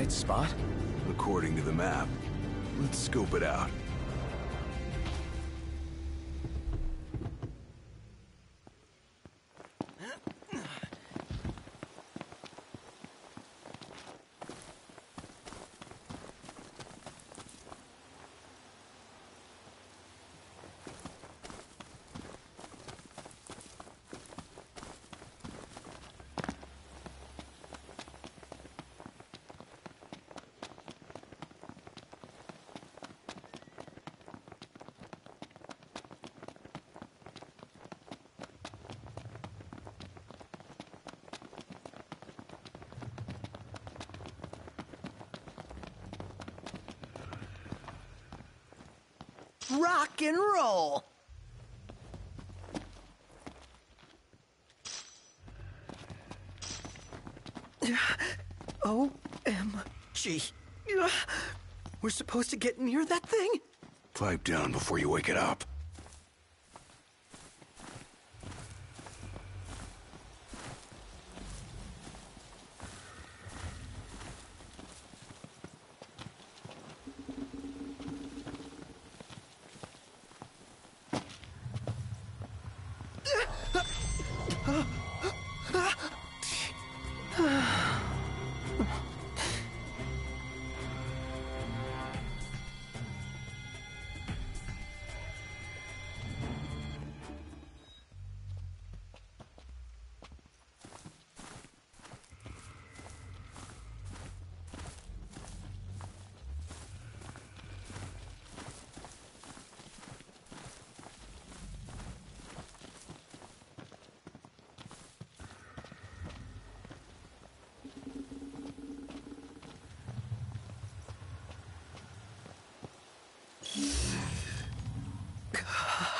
right spot? According to the map. Let's scope it out. Rock and roll! OMG. We're supposed to get near that thing? Pipe down before you wake it up. 啊 Off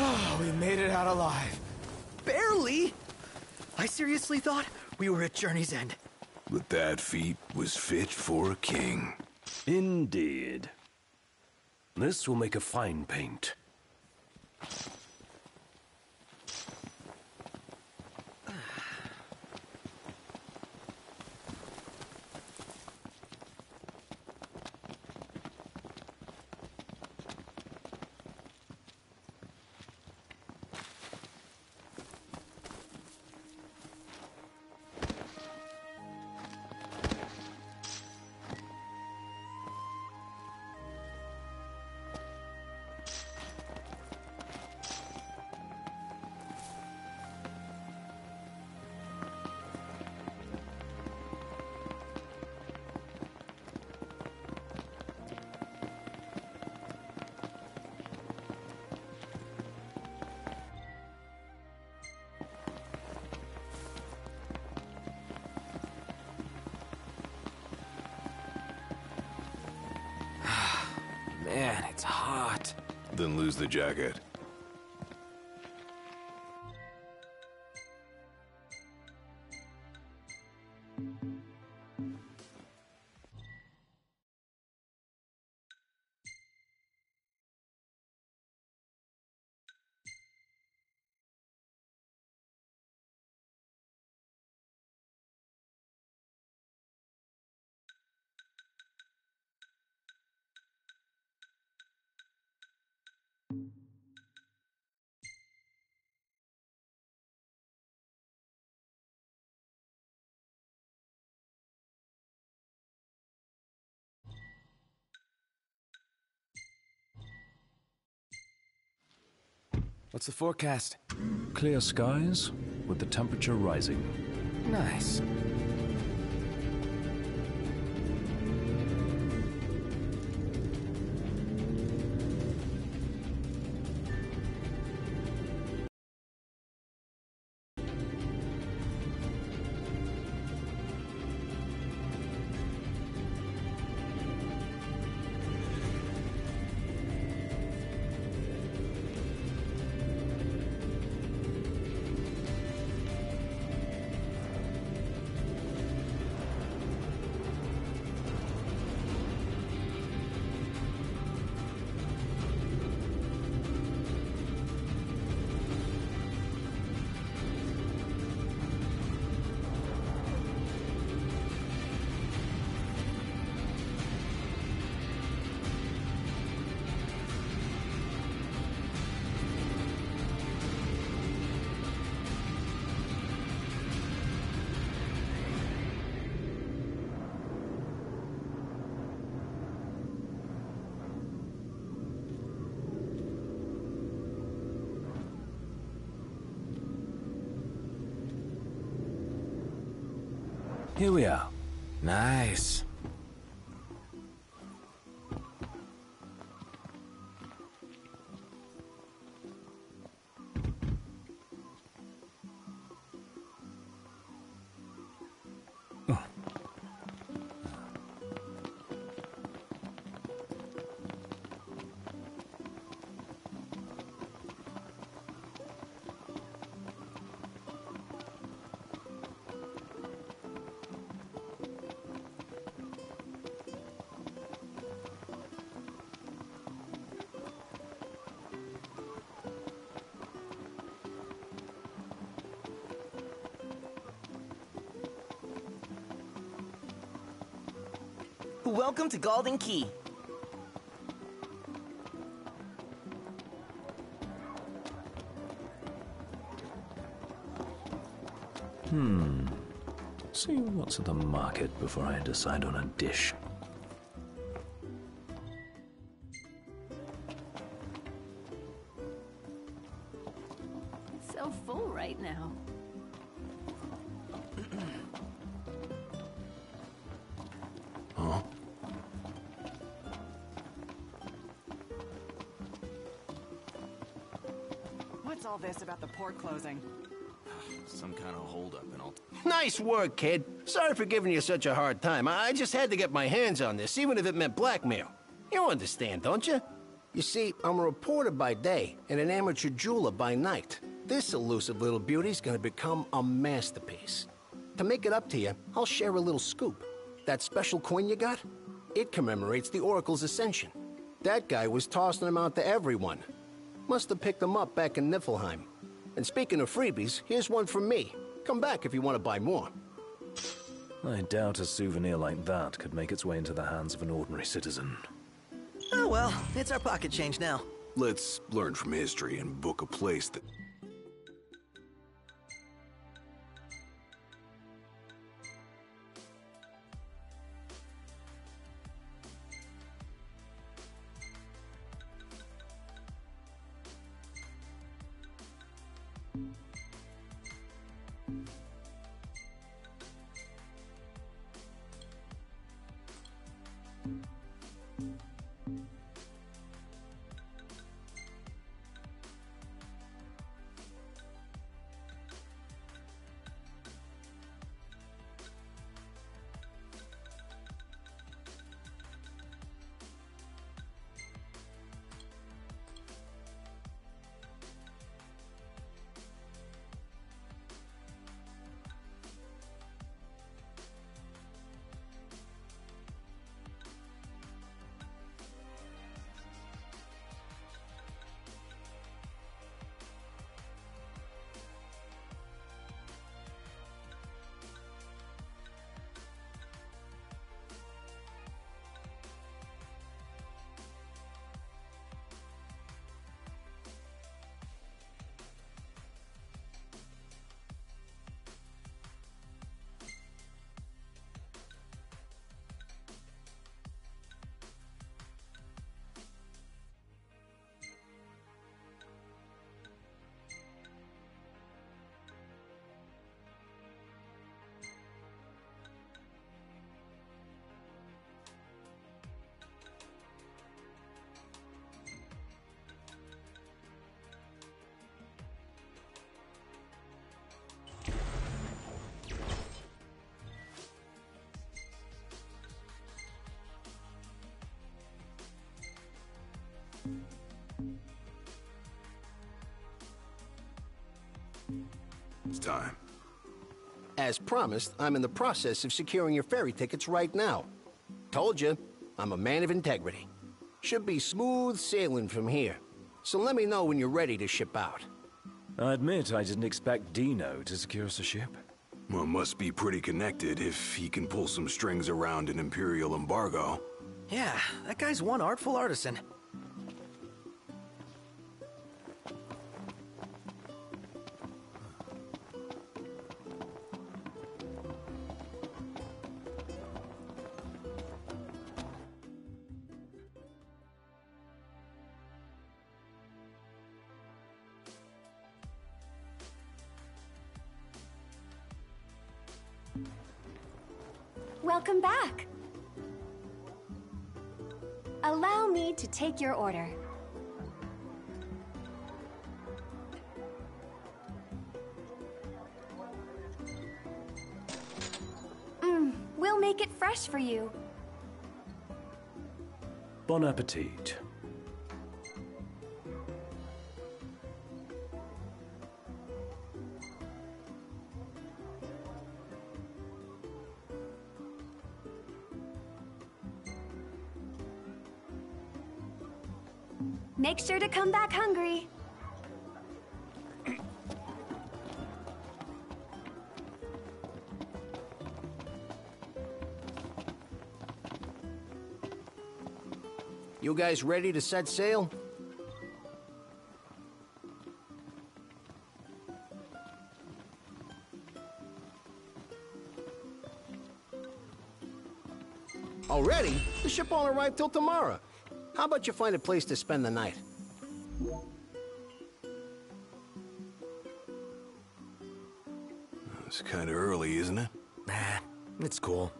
Oh, we made it out alive. Barely! I seriously thought we were at Journey's End. But that feat was fit for a king. Indeed. This will make a fine paint. It's hot. Then lose the jacket. What's the forecast? Clear skies, with the temperature rising. Nice. Here we are. Nice. Welcome to Galdin Quay. Hmm. See what's at the market before I decide on a dish. What's all this about the port closing? Some kind of holdup and all. Nice work, kid. Sorry for giving you such a hard time. I I just had to get my hands on this, even if it meant blackmail. You understand, don't you? You see, I'm a reporter by day and an amateur jeweler by night. This elusive little beauty's gonna become a masterpiece. To make it up to you, I'll share a little scoop. That special coin you got? It commemorates the Oracle's ascension. That guy was tossing them out to everyone. Must have picked them up back in Niflheim. And speaking of freebies, here's one from me. Come back if you want to buy more. I doubt a souvenir like that could make its way into the hands of an ordinary citizen. Oh well, it's our pocket change now. Let's learn from history and book a place that. you. It's time. As promised, I'm in the process of securing your ferry tickets right now. Told you, I'm a man of integrity. Should be smooth sailing from here. So let me know when you're ready to ship out. I admit I didn't expect Dino to secure us a ship. Well, must be pretty connected if he can pull some strings around an Imperial embargo. Yeah, that guy's one artful artisan. Welcome back. Allow me to take your order. Mmm, we'll make it fresh for you. Bon appetit. Make sure to come back hungry. You guys ready to set sail? Already? The ship won't arrive till tomorrow. How about you find a place to spend the night? It's kind of early, isn't it? Nah, it's cool.